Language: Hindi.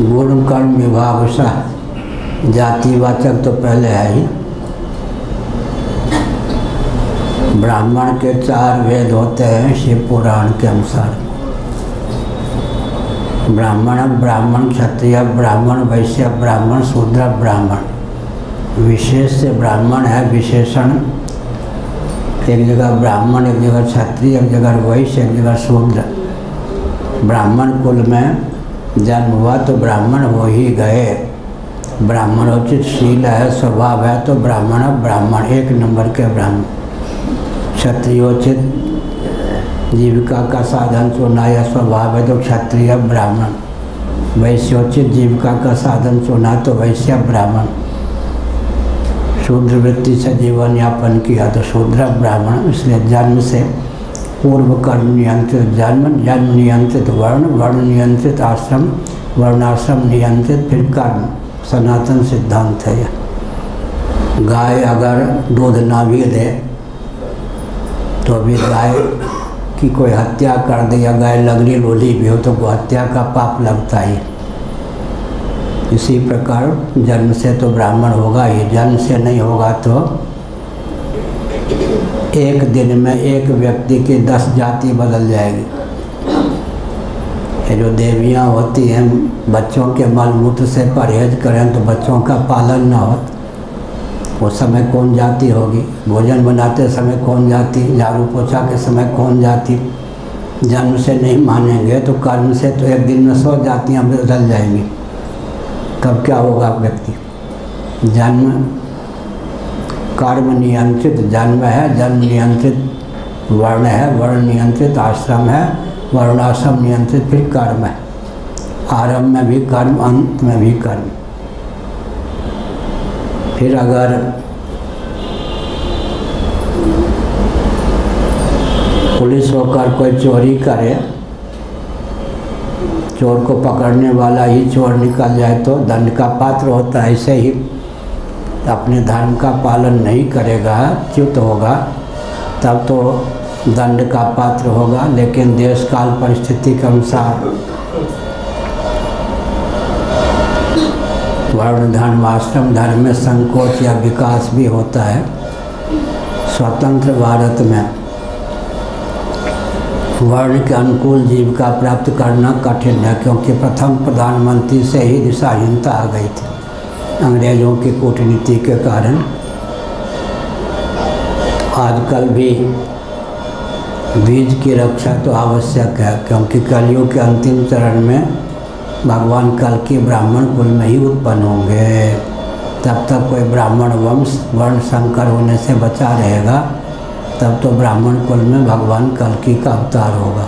गुण कर्म विभाग सा जातिवाचक तो पहले है ही। ब्राह्मण के चार वेद होते हैं, शिव पुराण के अनुसार। ब्राह्मण ब्राह्मण, क्षत्रिय ब्राह्मण, वैश्य ब्राह्मण, शूद्र ब्राह्मण। विशेष से ब्राह्मण है, विशेषण एक जगह ब्राह्मण, एक जगह क्षत्रिय, एक जगह वैश्य, एक जगह शूद्र। ब्राह्मण कुल में जन्म हुआ तो ब्राह्मण हो ही गए। ब्राह्मणोचित शील है, स्वभाव है तो ब्राह्मण ब्राह्मण, एक नंबर के ब्राह्मण। क्षत्रियोचित जीविका का साधन चुना या स्वभाव है तो क्षत्रिय, ब्राह्मण। वैश्योचित जीविका का साधन चुना तो वैश्य, ब्राह्मण। शूद्र वृत्ति से जीवन यापन किया तो शूद्र ब्राह्मण, इसलिए जन्म से पूर्व कर्म नियंत्रित जन्म जन्म नियंत्रित वर्ण वर्ण नियंत्रित आश्रम, वर्णाश्रम नियंत्रित, फिर कर्म सनातन सिद्धांत है यह। गाय अगर दूध ना भी दे तो अभी गाय की कोई हत्या कर दे या गाय लगनी लोली भी हो तो हत्या का पाप लगता ही। इसी प्रकार जन्म से तो ब्राह्मण होगा ही, जन्म से नहीं होगा तो एक दिन में एक व्यक्ति की दस जाति बदल जाएगी। ये जो देवियाँ होती हैं, बच्चों के मल मूत्र से परहेज करें तो बच्चों का पालन न हो। उस समय कौन जाति होगी? भोजन बनाते समय कौन जाति? झाड़ू पोछा के समय कौन जाति? जन्म से नहीं मानेंगे तो कर्म से तो एक दिन में सौ जातियाँ बदल जाएँगी। तब क्या होगा व्यक्ति? जन्म कर्म नियंत्रित, जन्म है, जन्म नियंत्रित, वर्ण है, वर्ण नियंत्रित, आश्रम है, वर्णाश्रम नियंत्रित, फिर कर्म है। आरंभ में भी कर्म, अंत में भी कर्म। फिर अगर पुलिस होकर कोई चोरी करे चोर को पकड़ने वाला ही चोर निकल जाए तो दंड का पात्र होता है ऐसे ही। अपने धर्म का पालन नहीं करेगा, च्युत होगा, तब तो दंड का पात्र होगा, लेकिन देश काल परिस्थिति के अनुसार। वर्ण धर्म आश्रम धर्म में संकोच या विकास भी होता है। स्वतंत्र भारत में वर्ण के अनुकूल जीविका प्राप्त करना कठिन है, क्योंकि प्रथम प्रधानमंत्री से ही दिशाहीनता आ गई थी। अंग्रेज़ों की कूटनीति के कारण आजकल भी बीज की रक्षा तो आवश्यक है, क्योंकि कलयुग के अंतिम चरण में भगवान कल के ब्राह्मण कुल में ही उत्पन्न होंगे। तब तक कोई ब्राह्मण वंश, वर्ण संकर होने से बचा रहेगा। तब तो ब्राह्मण कुल में भगवान कल्कि की अवतार होगा।